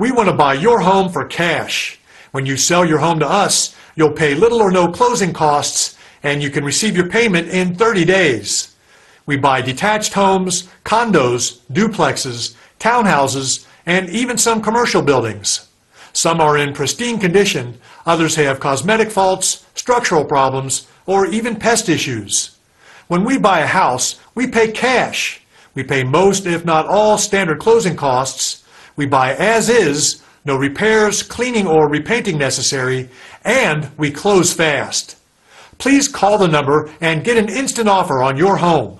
We want to buy your home for cash. When you sell your home to us, you'll pay little or no closing costs, and you can receive your payment in 30 days. We buy detached homes, condos, duplexes, townhouses, and even some commercial buildings. Some are in pristine condition, others have cosmetic faults, structural problems, or even pest issues. When we buy a house, we pay cash. We pay most, if not all, standard closing costs. We buy as is, no repairs, cleaning, or repainting necessary, and we close fast. Please call the number and get an instant offer on your home.